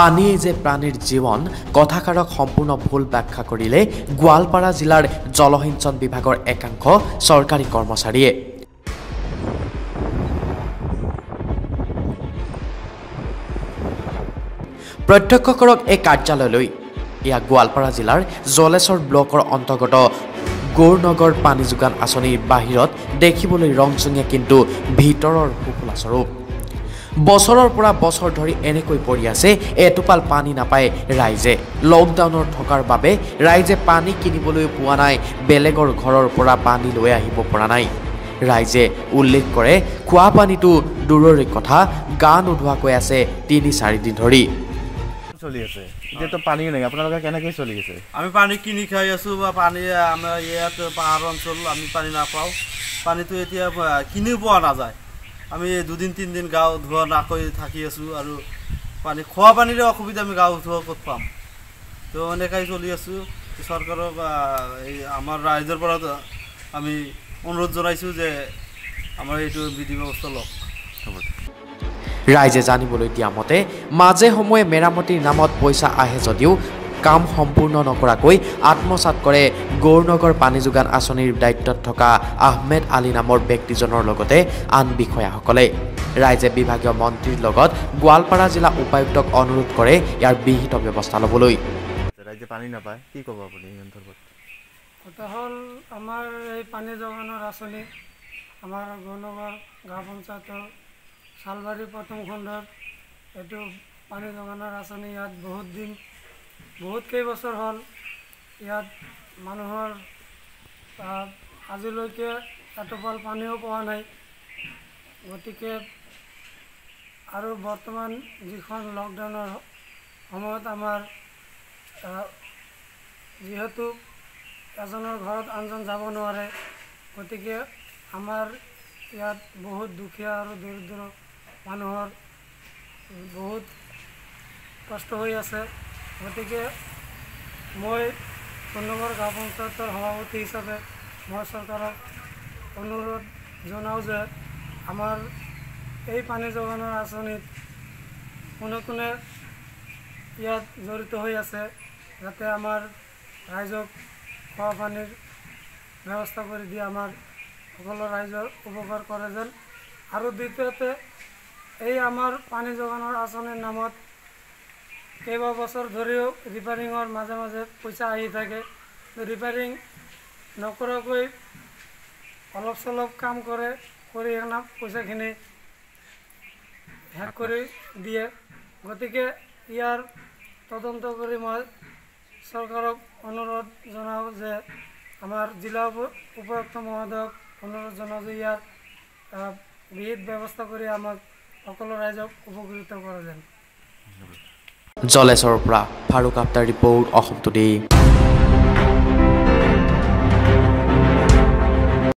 পানীয়ে যে প্ৰাণীৰ জীৱন কথাষাৰক সম্পূৰ্ণ ভুল ব্যাখ্যা কৰিলে গোৱালপাৰা জিলাৰ জলসিঞ্চন বিভাগৰ একাংশ চৰকাৰী কৰ্মচাৰীয়ে। প্ৰত্যক্ষ কৰক এই কাৰ্যালয়লৈ। এয়া গোৱালপাৰা জিলাৰ জলেশ্বৰ ব্লকৰ অন্তৰ্গত গৌৰনগৰ পানী যোগান আঁচনিৰ বাহিৰত দেখিবলৈ ৰংচঙীয়া কিন্তু ভিতৰৰ সুফলা স্বৰূপ। বছৰৰ পৰা বছৰ ধৰি এনেকৈ পৰি আছে এটোপাল পানী নাপায় ৰাইজে। লকডাউনৰ থকাৰ বাবে ৰাইজে পানী কিনিবলৈ পোৱা নাই বেলেগৰ ঘৰৰ পৰা পানী লৈ আহিব পৰা নাই। ৰাইজে উল্লেখ কৰে খোৱা পানীটো দূৰৰে কথা গা নোধোৱাকৈ আছে তিনি চাৰিদিন ধৰি। চলি আছে। এতিয়াতো পানী নাই আপোনালোকে কেনেকৈ চলি আছে? আমি পানী কিনি খাই আছোঁ বা পানী আমাৰ ইয়াত পাহাৰ অঞ্চল আমি পানী নাপাওঁ। পানীটো এতিয়া কিনিও পোৱা নাযায়। আমি দুদিন তিনিদিন গাও ধোৱা নাকৈ থাকি আছোঁ আৰু পানী খোৱা পানীৰে অসুবিধা আমি গাও ধোৱা ক'ত পাম? তো এনেকৈ চলি আছোঁ। চৰকাৰক এই আমাৰ ৰাইজৰ পৰা আমি অনুৰোধ জনাইছোঁ যে আমাৰ এইটো বিধি ব্যৱস্থা লওক। ৰাইজে জানিবলৈ দিয়া মতে মাজে সময়ে মেৰামতিৰ নামত পইচা আহে যদিও কাম সম্পূৰ্ণ নকৰাকৈ আত্মসাত কৰে গৌৰনগৰ পানী যোগান আঁচনিৰ দায়িত্বত থকা আহমেদ আলী নামৰ ব্যক্তিজনৰ লগতে আন বিষয়াসকলে। ৰাইজে বিভাগীয় মন্ত্ৰীৰ লগত গোৱালপাৰা জিলা উপায়ুক্তক অনুৰোধ কৰে ইয়াৰ বিহিত ব্যৱস্থা ল'বলৈ। ৰাইজে পানী নাপায় কি ক'ব আপুনি কথা হ'ল আমাৰ এই পানী যোগানৰ আঁচনি আমাৰ গৌনগৰ গাঁও পঞ্চায়তৰ চালবাৰী প্ৰথম খণ্ডৰ এইটো পানী যোগানৰ আঁচনি ইয়াত বহুত দিন বহুত কেইবছৰ হ'ল ইয়াত মানুহৰ আজিলৈকে এটোপাল পানীও পোৱা নাই। গতিকে আৰু বৰ্তমান যিখন লকডাউনৰ সময়ত আমাৰ যিহেতু এজনৰ ঘৰত আনজন যাব নোৱাৰে গতিকে আমাৰ ইয়াত বহুত দুখীয়া আৰু দৰিদ্ৰ মানুহৰ বহুত কষ্ট হৈ আছে। গতিকে মই কন্যগড় গাঁও পঞ্চায়তৰ সভাপতি হিচাপে মই চৰকাৰক অনুৰোধ জনাওঁ যে আমাৰ এই পানী যোগানৰ আঁচনিত কোনে কোনে ইয়াত জড়িত হৈ আছে যাতে আমাৰ ৰাইজক খোৱা পানীৰ ব্যৱস্থা কৰি দিয়ে আমাৰ সকলো ৰাইজৰ উপকাৰ কৰে যেন। আৰু দ্বিতীয়তে এই আমাৰ পানী যোগানৰ আঁচনিৰ নামত কেইবা বছৰ ধৰিও ৰিপেয়াৰিঙৰ মাজে মাজে পইচা আহি থাকে। ৰিপেয়াৰিং নকৰাকৈ অলপ চলপ কাম কৰে কৰি কিনে পইচাখিনি শেষ কৰি দিয়ে। গতিকে ইয়াৰ তদন্ত কৰি মই চৰকাৰক অনুৰোধ জনাওঁ যে আমাৰ জিলা উপ- উপায়ুক্ত মহোদয়ক অনুৰোধ জনাওঁ যে ইয়াৰ বিহিত ব্যৱস্থা কৰি আমাক সকলো ৰাইজক উপকৃত কৰে যেন। জলেশ্বৰৰ পৰা ফাৰুক আফতাৰ ৰিপৰ্ট অসম টুডে।